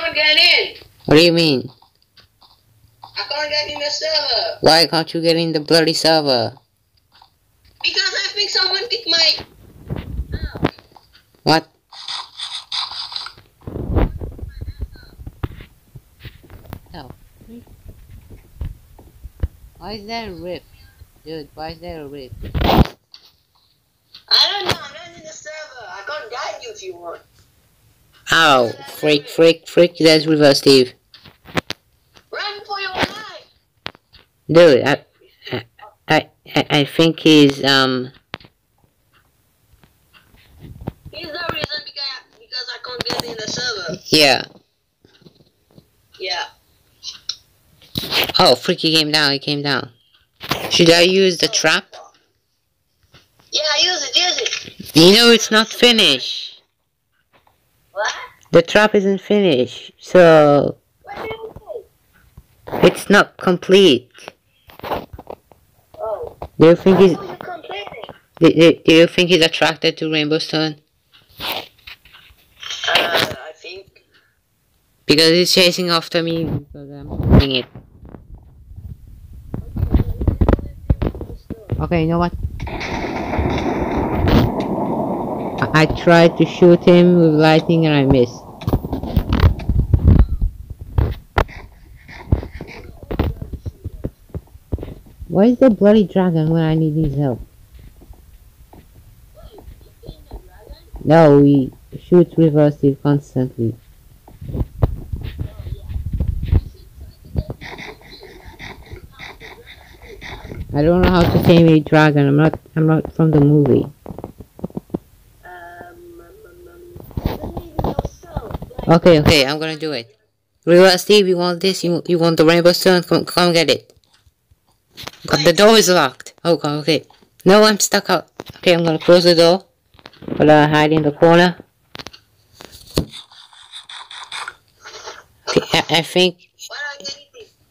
can't get in. What do you mean? I can't get in the server. Why can't you get in the bloody server? Because I think someone picked my... Oh. What? No. Why is there a rip? Dude, why is there a rip? I don't know, I'm not in the server. I can't guide you if you want. Ow! Freak, freak, freak, that's reverse Steve. Run for your life! Dude, I, I, I, I think he's, um, He's the reason because, because I can't get in the server. yeah. Yeah. Oh, freak, he came down, he came down. Should I use the trap? Yeah, use it, use it. You know it's not finished. What? The trap isn't finished, so What do you say? it's not complete. Oh. Do you think he's, do, do, do you think he's attracted to Rainbow Stone? Uh, I think. Because he's chasing after me because I'm doing it. Okay, you know what? I, tried to shoot him with lightning and I missed. Why is the bloody dragon when I need his help? No, he shoots reverse it constantly. I don't know how to tame a dragon. I'm not. I'm not from the movie. Okay, okay. I'm gonna do it. Reverse Steve, you want this? You you want the rainbow stone? Come, come get it. But the door is locked. Oh, okay, okay. No, I'm stuck out. Okay, I'm gonna close the door. But uh, hide in the corner. Okay, I, I think What are you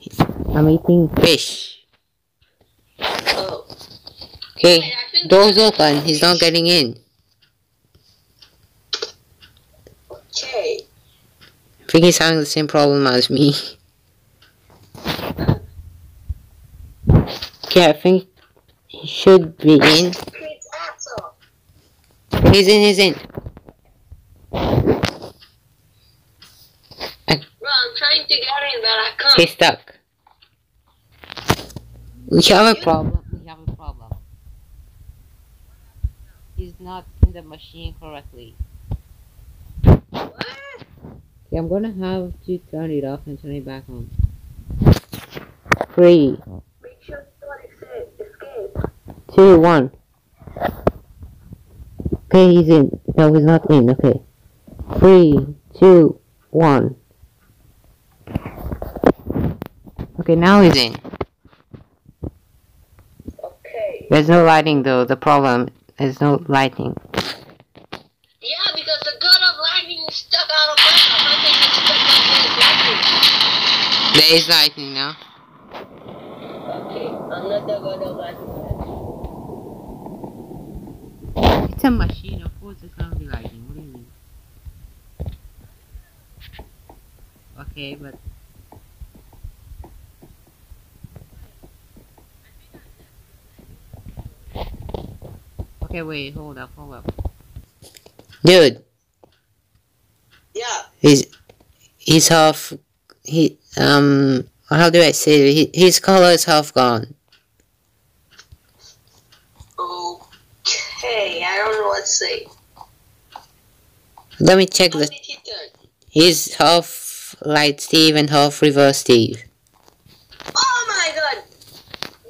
eating? I'm eating fish. Oh. Okay, door's open. He's not getting in. I think he's having the same problem as me. Okay, I think he should be in. He's in, he's in. Bro, I'm trying to get in, but I can't. He's stuck. We have a problem. We have a problem. He's not in the machine correctly. Okay, I'm gonna have to turn it off and turn it back on. Three, Make sure you don't escape. escape. two, one. Okay, he's in. No, he's not in. Okay. Three, two, one. Okay, now he's in. Okay. There's no lighting though. The problem is no lighting. Yeah, because the god of lightning is stuck out of my house. I think it's stuck out of lightning. There is lightning now. Okay, I'm not the god of lightning. It's a machine. Of course, it's gonna be lighting. What do you mean? Okay, but okay. Wait, hold up, hold up. Dude, Yeah. he's he's half. He um. How do I say? He, his color is half gone. Okay, I don't know what to say. Let me check How the. he? He's half light Steve and half reverse Steve. Oh my god!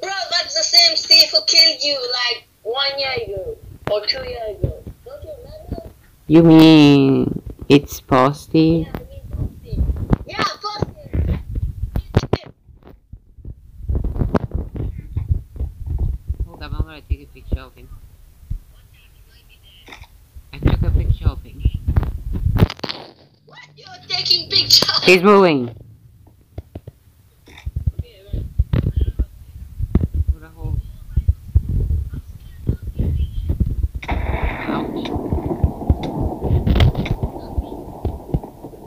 Bro, that's the same Steve who killed you like one year ago or two years ago. Don't you remember? You mean it's past Steve? Yeah, I mean, Steve. Yeah, Shopping. I took a big shopping. What? You're taking big shopping? He's moving.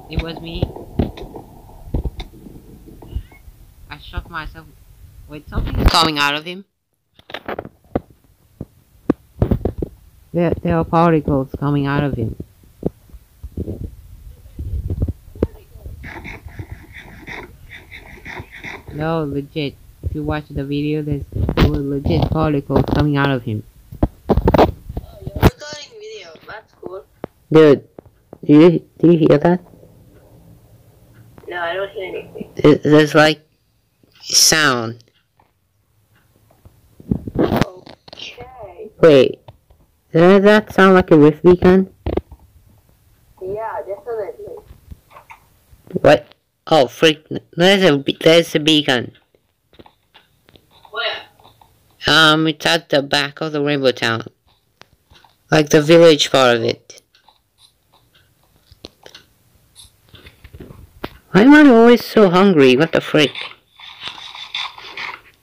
It was me. I shot myself. Wait, something is coming out of him. There, there are particles coming out of him. No, legit. If you watch the video, there's there legit particles coming out of him. Oh, you're recording video. That's cool. Dude, do you do you hear that? No, I don't hear anything. There- There's like sound. Okay. Wait, does that sound like a rift beacon? Yeah, definitely. What? Oh, freak! There's a there's a beacon. Where? Um, it's at the back of the Rainbow Town, like the village part of it. Why am I always so hungry? What the freak?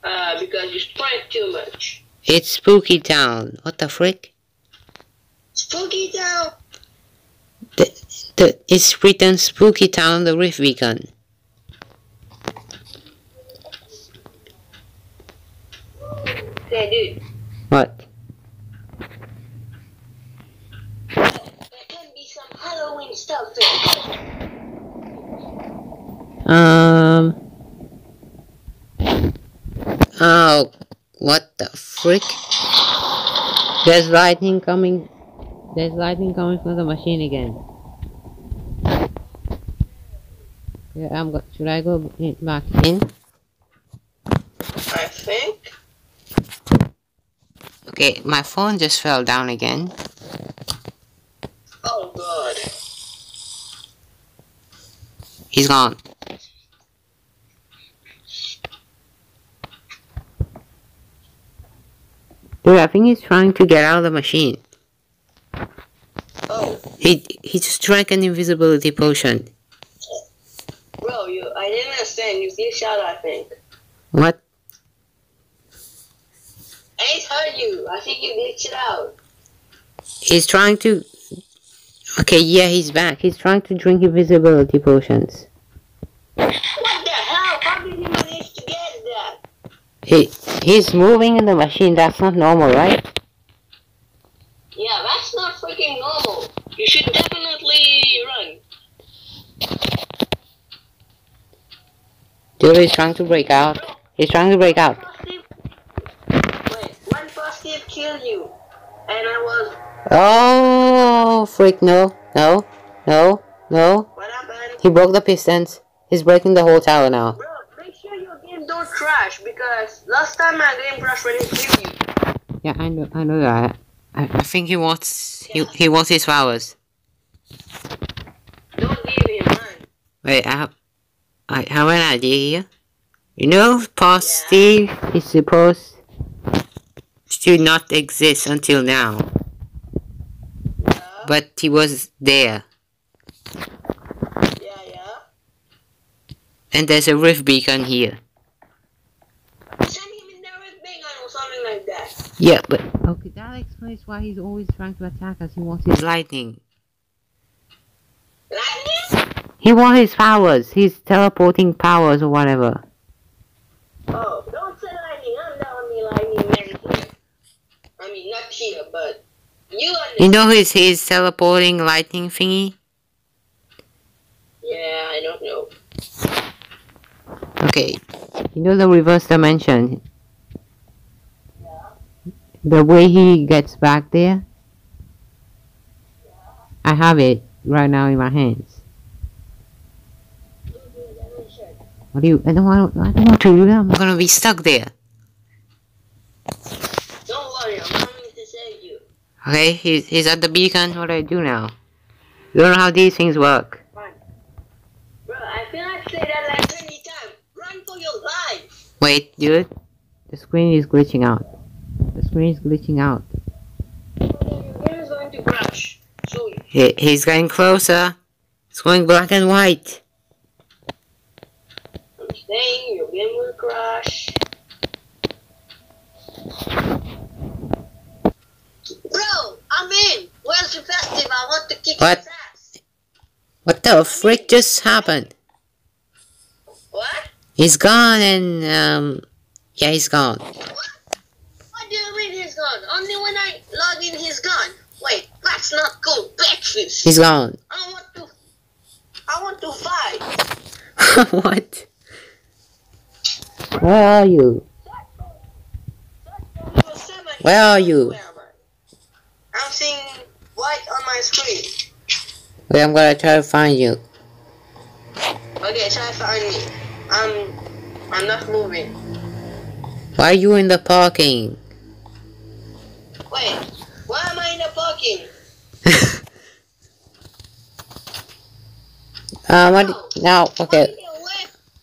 Uh, because you sprayed too much. It's Spooky Town. What the frick? Spooky Town. The, the, it's written Spooky Town, the Rift Beacon. Hey, dude. What? There can be some Halloween stuff. Um. Oh, what the frick? There's lightning coming. There's lightning coming from the machine again. Yeah, I'm go- should I go in- back in? I think. Okay, my phone just fell down again. Oh god. He's gone. Dude, I think he's trying to get out of the machine. He he just drank an invisibility potion. bro, you. I didn't understand. You glitched out. I think. What? I heard you. I think you glitched out. He's trying to. Okay, yeah, he's back. He's trying to drink invisibility potions. What the hell? How did you manage to get that? He he's moving in the machine. That's not normal, right? Yeah, that's not freaking normal. You should definitely run. Dude, he's trying to break out. He's trying to break out. Wait, one positive killed you, and I was. Oh, freak! No, no, no, no. What happened? He broke the pistons. He's breaking the whole tower now. Bro, make sure your game don't crash because last time my game crashed when it killed you. Yeah, I know. I know that. I, I think he wants he he wants his flowers. Don't give him, man. Wait, I have I have an idea here. You know, past Steve is supposed to not exist until now, Yeah, but he was there, yeah, yeah. and there's a rift beacon here. Send him in there with Bingham or something like that. Yeah, but okay, that explains why he's always trying to attack us. He wants his lightning. Lightning? He wants his powers. He's teleporting powers or whatever. Oh, don't say lightning. I'm the only lightning man here. I mean, not here, but you understand. You know his his teleporting lightning thingy. Yeah, I don't know. Okay, you know the reverse dimension. The way he gets back there. I have it right now in my hands. What do you? I don't want. I don't want to do that. I'm gonna be stuck there. Don't worry, I'm coming to save you. Okay, he's he's at the beacon. What do I do now? You don't know how these things work. Run. Bro, I feel like say that like 20 times. Run for your life. Wait, dude. The screen is glitching out. The screen is glitching out. Your game is going to crash soon. He, he's getting closer. It's going black and white. I'm saying your game will crash. Bro, I'm in. Where's the festival? I want to kick What? his ass. What the frick just happened? What? He's gone and, um, yeah, he's gone. What do you mean he's gone? Only when I log in, he's gone. Wait, that's not cool. Blackfish. He's gone. I want to. I want to fight. what? Where are you? Where are you? Where am I? I'm seeing white on my screen. Wait, I'm gonna try to find you. Okay, try to find me. I'm. I'm not moving. Why are you in the parking? Wait, why am I in the parking? uh, what? Now, okay.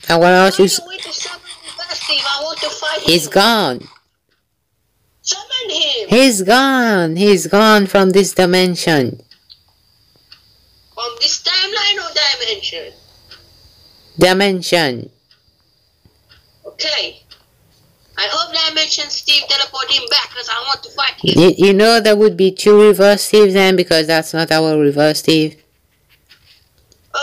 Now, what else you? s- wait to summon the Steve. I want to fight He's gone. Summon him He's gone. He's gone from this dimension. from this timeline or dimension. Dimension. Okay. I hope that I mentioned Steve teleporting back because I want to fight him. You, you know there would be two reverse Steve then because that's not our reverse Steve.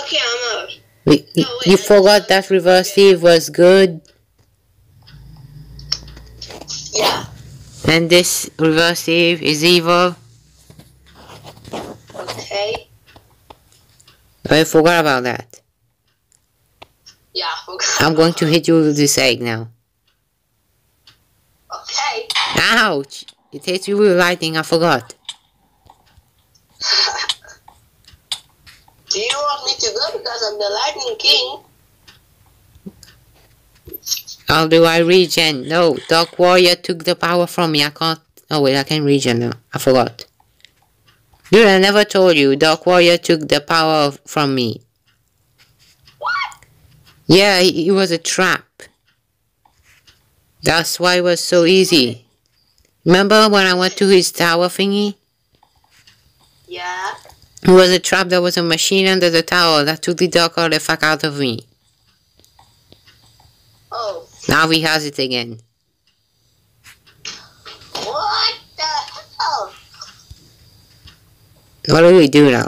Okay, I'm out. We, you, you forgot that reverse Steve was good Yeah. and this reverse Steve is evil. Okay. I forgot about that. Yeah, I forgot. I'm going to hit you with this egg now. Ouch! It hits you with lightning, I forgot. Do you want me to go because I'm the Lightning King? How do I regen? No, Dark Warrior took the power from me. I can't. Oh wait, I can regen now. I forgot. Dude, I never told you. Dark Warrior took the power from me. What? Yeah, it it was a trap. That's why it was so easy. Remember when I went to his tower thingy? Yeah. It was a trap. There was a machine under the tower that took the dark artifact out of me. Oh. Now he has it again. What the hell? What do we do now?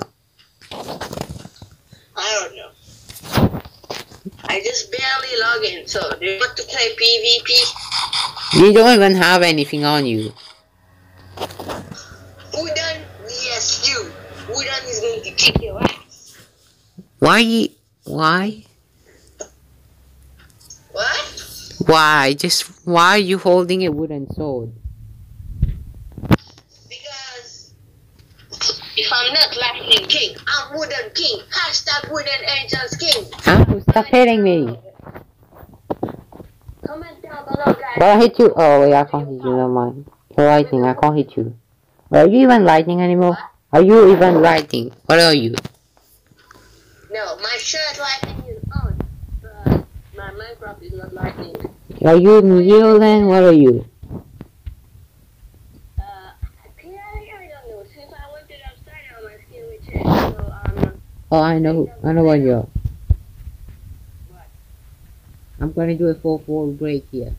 I don't know. I just barely log in, so do you want to play PvP? You don't even have anything on you. Wooden? Yes, you. Wooden is going to kick your ass. Why? Why? What? Why? Just why are you holding a wooden sword? Because if I'm not Lightning King, I'm Wooden King. Hashtag Wooden Angels King. Huh? Stop hitting me! Comment But I hit you. Oh wait, I can't hit you. Never mind. You're lightning. I can't hit you. Are you even lightning anymore? Are you even lightning? What are you? No, my shirt lightning is on, but my Minecraft is not lightning. Are you then? What are you? Uh, I don't know. Since I went to the upside down, my skin will change. So, um, Oh, I know. I know what you're. What? I'm gonna do a four-four break here.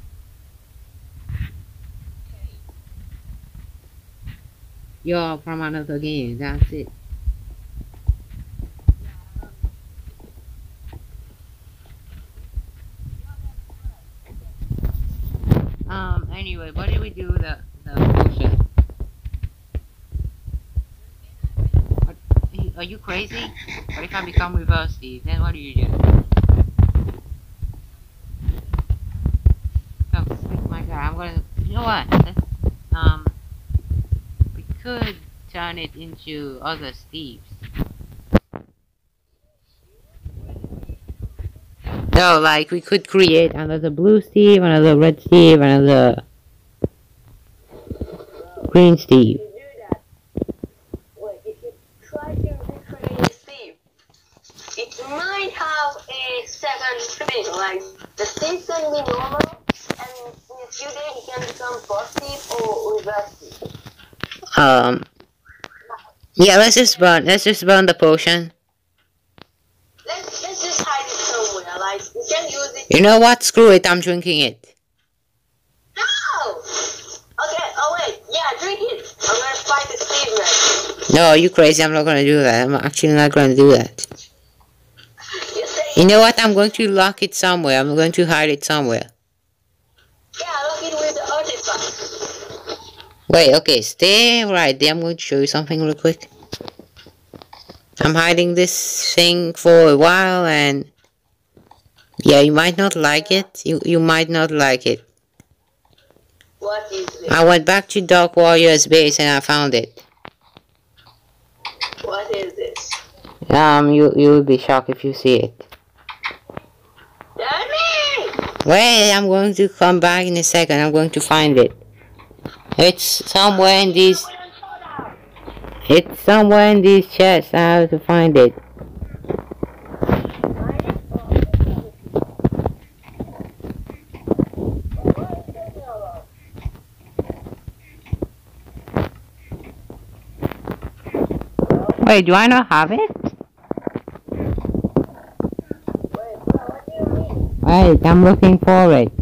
You're from another game. That's it. Um. Anyway, what did we do with the the potion? What, are you crazy? What if I become reverse Steve? Then what do you do? Oh, my god! I'm gonna. You know what? Let's, could turn it into other Steves. No, like we could create another blue Steve, another red Steve, another green Steve. to do that, wait, if you try to recreate Steve, it might have a second screen. Like the Steve can be normal, and in a few days he can become positive or reverse Steve. Um. Yeah, let's just burn. Let's just burn the potion. Let's let's just hide it somewhere. Like we can use it. You know what? Screw it. I'm drinking it. No. Okay. Oh wait. Yeah, drink it. I'm gonna fight the Steve. No, you crazy? I'm not gonna do that. I'm actually not gonna do that. You You know what? I'm going to lock it somewhere. I'm going to hide it somewhere. Yeah, look it with the artifact. Wait, okay, stay right there. I'm going to show you something real quick. I'm hiding this thing for a while and yeah, you might not like it. You you might not like it. What is this? I went back to Dark Warrior's base and I found it. What is this? Um, you you will be shocked if you see it. Danny! Wait, I'm going to come back in a second. I'm going to find it. It's somewhere in these. It's somewhere in these chests. I have to find it. Wait, do I not have it? Wait, I'm looking for it.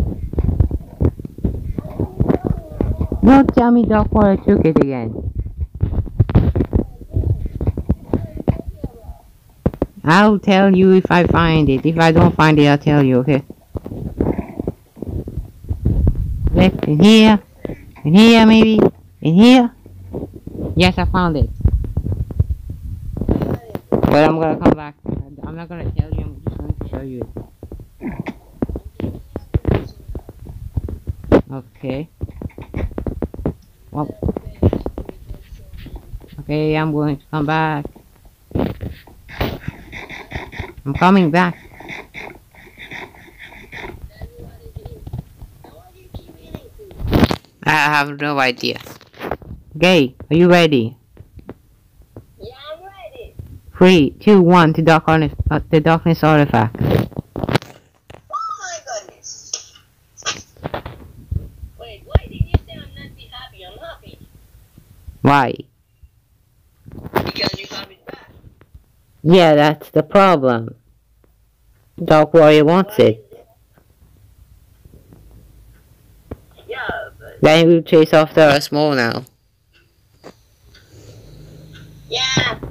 Don't tell me Dark Warrior took it again. I'll tell you if I find it. If I don't find it, I'll tell you, okay? Look, in here. In here, maybe. In here. Yes, I found it. But I'm gonna come back. I'm not gonna tell you, I'm just going to show you it. Okay. Well. Okay, I'm going to come back. I'm coming back. I have no idea. Okay, are you ready? Yeah, I'm ready. Three, two, one, to darkness, uh, the darkness artifact. Oh my goodness. Wait, why did you say I'm not be happy? I'm happy. Why? Because you have it back. Yeah, that's the problem. Dark Warrior wants it. Yeah, but Then he will chase after us more now. yeah. Um,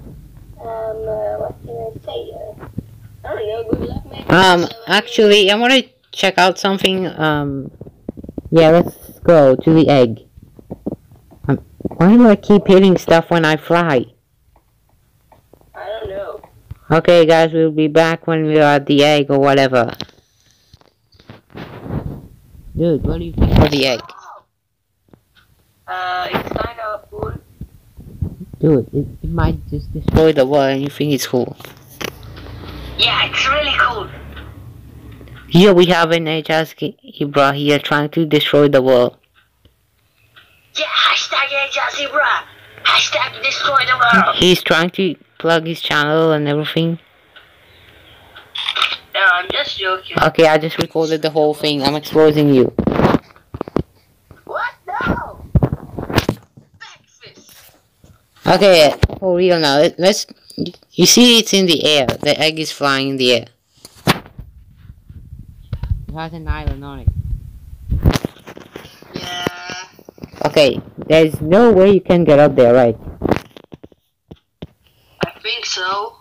uh, what can I say? Uh, I don't know. Good luck, man. Um, actually, I want to check out something. Um, yeah, let's go to the egg. Why do I keep hitting stuff when I fly? I don't know. Okay, guys, we'll be back when we are at the egg or whatever. Dude, what do you think of the egg? Uh, it's kind of cool. Dude, it, it might just destroy the world and you think it's cool. Yeah, it's really cool. Here we have an Ajas Zebra here trying to destroy the world. Yeah, hashtag Zebra. Hashtag destroy the world. He's trying to plug his channel and everything. No, I'm just joking. Okay, I just recorded the whole thing. I'm exposing you. What? No! Breakfast. Okay, for real now. Let, let's. You see, it's in the air. The egg is flying in the air. It has an island on it. Yeah. Okay, there's no way you can get up there, right? I think so.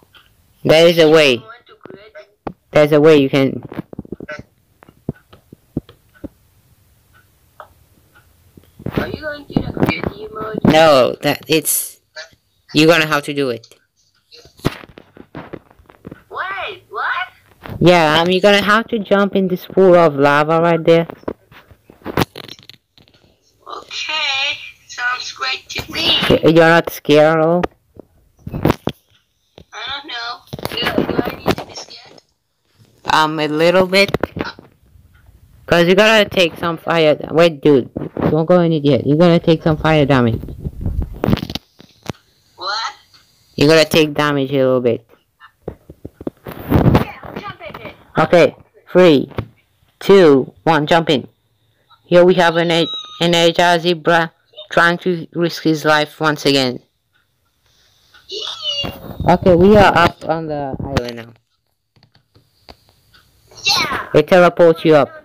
There is a way. You want to create There's a way you can. Are you going to the creative mode? No, that it's. You're gonna have to do it. Wait, what? Yeah, um, you're gonna have to jump in this pool of lava right there. Okay, great to me. You're not scared at all. I don't know. Do, do I need to be scared? Um, a little bit. Cause you gotta take some fire. Wait, dude, don't go in it yet. You're gonna take some fire damage. What? You're gonna take damage a little bit. Yeah, I'm jumping it. Okay, three, two, one, jump in. Here we have an A- an Aja zebra trying to risk his life once again. Okay, we are up on the island now. Yeah. They teleport you up.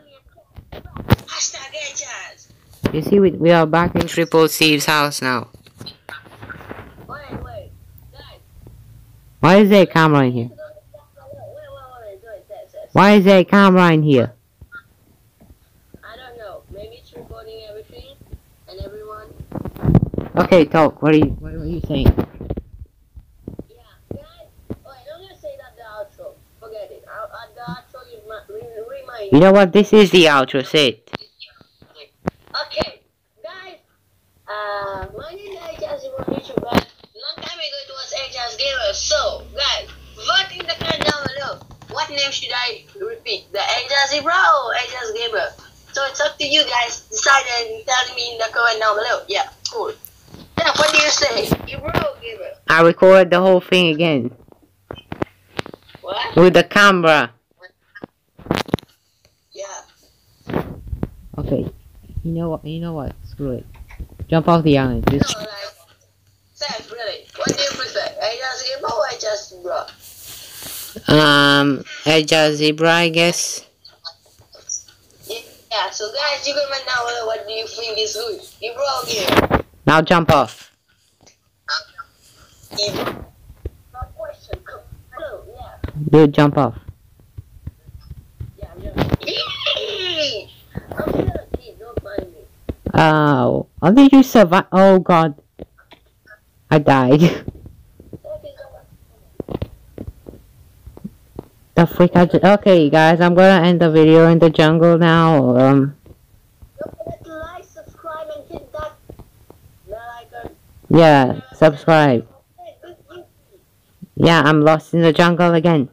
You see, we, we are back in Triple Steve's house now. Wait, wait. Why is there a camera in here? Why is there a camera in here? I don't know. Maybe it's recording everything and everyone. Okay, talk. What are you What are you saying? Yeah, guys. Alright, I'm gonna say that the outro. Forget it. I, I, the outro is my, re, remind You know what? This is the outro. Say it. Okay, guys. Uh, my name is Ajas YouTube, guys. Long time ago it was Ajas Gamer. So, guys, vote in the comment down below. What name should I repeat? The Ajas Zebra or Ajas Gamer? So it's up to you guys. Decide and tell me in the comment down below. Yeah, cool. Yeah, what do you say? Zebra or Gamer? I recorded the whole thing again What? with the camera. Yeah. Okay. You know what? You know what? Screw it. Jump off the island. No, Just like, Sam, really, what do you prefer? Ajas Gamer or Ajas Zebra? um, Edja Zebra, I guess. Yeah, so guys, you comment down below what do you think is good? Zebra or Gamer? Now jump off. Zebra. My question, come below, yeah. Dude, jump off. Oh, how did you survive? Oh God, I died. The freak! I just, okay, guys, I'm gonna end the video in the jungle now. Um, like, icon. yeah, subscribe. Yeah, I'm lost in the jungle again.